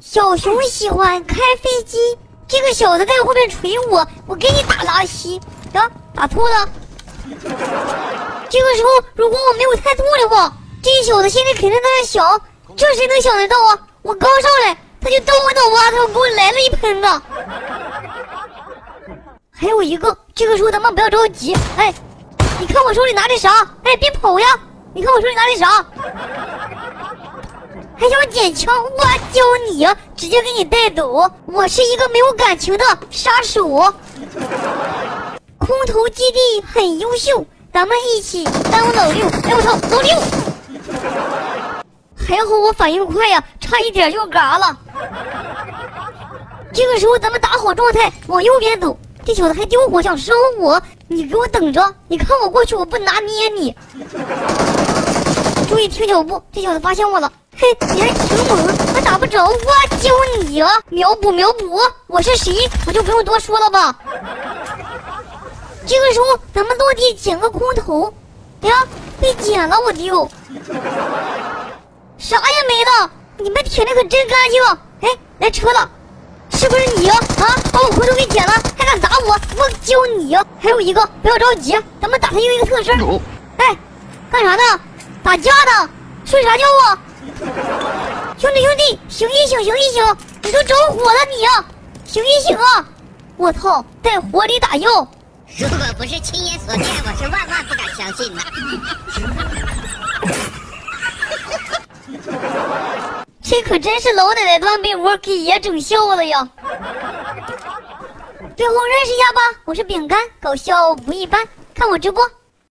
小熊喜欢开飞机，这个小子在后面捶我，我给你打拉稀，呀，打错了。这个时候，如果我没有猜错的话，这小子心里肯定在想，这谁能想得到啊？我刚上来，他就刀我脑瓜子给我来了一喷子。还有一个，这个时候咱们不要着急，哎，你看我手里拿的啥？哎，别跑呀！你看我手里拿的啥？还想捡枪？我教你，直接给你带走！我是一个没有感情的杀手。空投基地很优秀，咱们一起当老六。哎我操，老六！还好我反应快呀，差一点就嘎了。这个时候咱们打好状态，往右边走。这小子还丢火想烧我，你给我等着！你看我过去，我不拿捏你。注意听脚步，这小子发现我了。嘿，你还挺猛，还打不着我，教你啊！秒补秒补，我是谁，我就不用多说了吧。这个时候咱们落地捡个空投，哎呀，被捡了我丢，啥也没了。你们舔的可真干净。哎，来车了。是不是你啊？啊！把我空投给捡了，还敢打我？我教你！还有一个，不要着急，咱们打他用一个侧身。哎，干啥呢？打架呢？睡啥觉啊？兄弟兄弟，醒一醒，醒一醒！你都着火了，你啊！醒一醒啊！我操，在火里打药！如果不是亲眼所见，我是万万不敢相信的。这可真是老奶奶端被窝给爷整笑了呀！最后认识一下吧，我是饼干，搞笑不一般，看我直播。